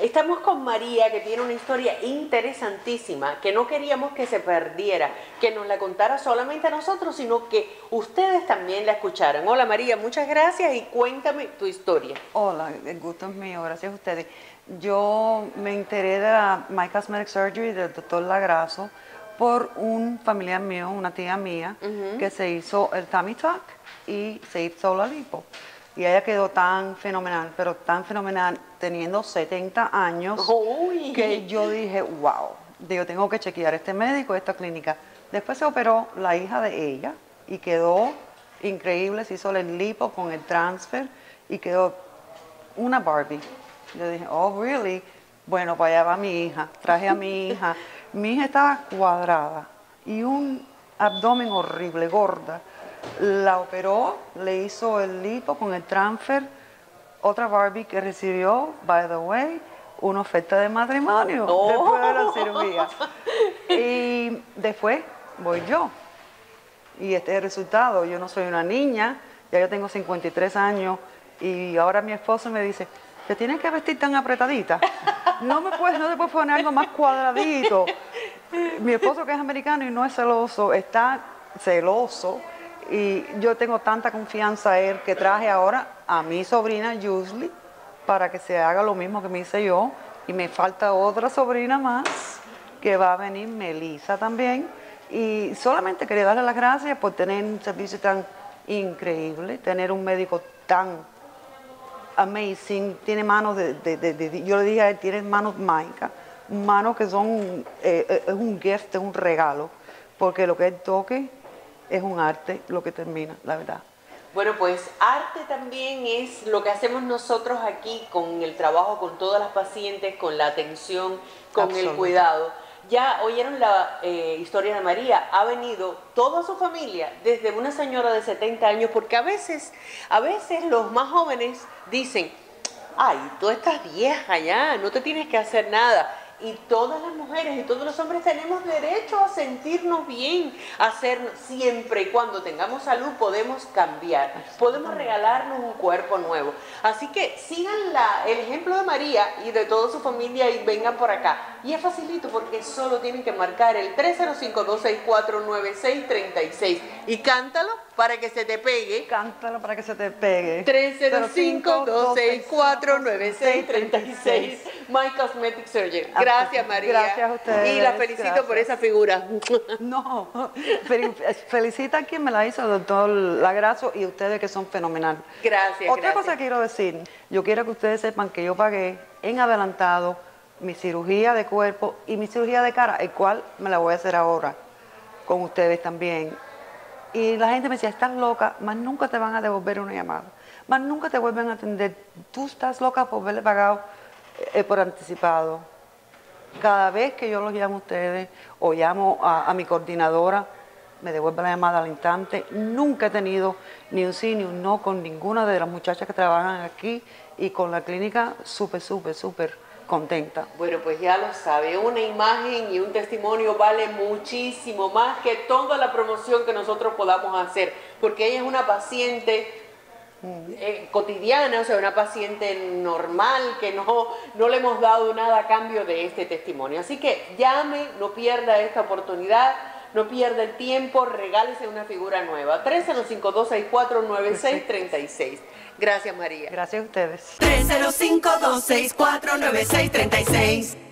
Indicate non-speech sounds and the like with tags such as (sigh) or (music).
Estamos con María, que tiene una historia interesantísima, que no queríamos que se perdiera, que nos la contara solamente a nosotros, sino que ustedes también la escucharan. Hola María, muchas gracias y cuéntame tu historia. Hola, el gusto es mío, gracias a ustedes. Yo me enteré de la My Cosmetic Surgery del doctor Lagraso por un familiar mío, una tía mía, que se hizo el tummy tuck y se hizo la lipo. Y ella quedó tan fenomenal, pero tan fenomenal, teniendo 70 años, que yo dije, wow, yo tengo que chequear este médico, esta clínica. Después se operó la hija de ella y quedó increíble, se hizo el lipo con el transfer y quedó una Barbie. Yo dije, oh, really? Bueno, para allá va mi hija. Traje a mi hija. Mi hija estaba cuadrada y un abdomen horrible, gorda la operó, le hizo el lipo con el transfer, otra Barbie que recibió, by the way, una oferta de matrimonio después de la cirugía. (laughs) Y después voy yo. Y este es el resultado. Yo no soy una niña, ya yo tengo 53 años y ahora mi esposo me dice, te tienes que vestir tan apretadita. No me puedes, no te puedes poner algo más cuadradito. (laughs) Mi esposo que es americano y no es celoso, está celoso y yo tengo tanta confianza en él que traje ahora a mi sobrina Yusli para que se haga lo mismo que me hice yo. Y me falta otra sobrina más que va a venir, Melissa también. Y solamente quería darle las gracias por tener un servicio tan increíble, tener un médico tan amazing. Tiene manos de, yo le dije a él, tiene manos mágicas, manos que son, eh, eh, es un gift, es un regalo, porque lo que él toque es un arte lo que termina, la verdad. Bueno, pues arte también es lo que hacemos nosotros aquí con el trabajo con todas las pacientes, con la atención, con el cuidado. Ya oyeron la eh, historia de María, ha venido toda su familia, desde una señora de 70 años, porque a veces, a veces los más jóvenes dicen, ay, tú estás vieja ya, no te tienes que hacer nada y todas las mujeres y todos los hombres tenemos derecho a sentirnos bien, a ser siempre y cuando tengamos salud podemos cambiar, podemos regalarnos un cuerpo nuevo. Así que sigan el ejemplo de María y de toda su familia y vengan por acá. Y es facilito porque solo tienen que marcar el 305-264-9636 y cántalo para que se te pegue. Cántalo para que se te pegue. 305-264-9636. My Cosmetic Surgeon. Gracias, María. Gracias a ustedes. Y la felicito por esa figura. (laughs) No, felicita a quien me la hizo, doctor Lagraso, y ustedes que son fenomenal. Gracias. Otra cosa quiero decir, yo quiero que ustedes sepan que yo pagué en adelantado mi cirugía de cuerpo y mi cirugía de cara, el cual me la voy a hacer ahora con ustedes también. Y la gente me decía, estás loca, más nunca te van a devolver una llamada, más nunca te vuelven a atender. Tú estás loca por haberle pagado eh, por anticipado. Cada vez que yo los llamo a ustedes o llamo a, mi coordinadora, me devuelve la llamada al instante. Nunca he tenido ni un sí ni un no con ninguna de las muchachas que trabajan aquí y con la clínica súper, súper, súper contenta. Bueno, pues ya lo sabe, una imagen y un testimonio vale muchísimo más que toda la promoción que nosotros podamos hacer, porque ella es una paciente eh, cotidiana, o sea, una paciente normal que no, no le hemos dado nada a cambio de este testimonio. Así que llame, no pierda esta oportunidad. No pierda el tiempo, regálese una figura nueva. 305-264-9636. Gracias, María. Gracias a ustedes. 305-264-9636.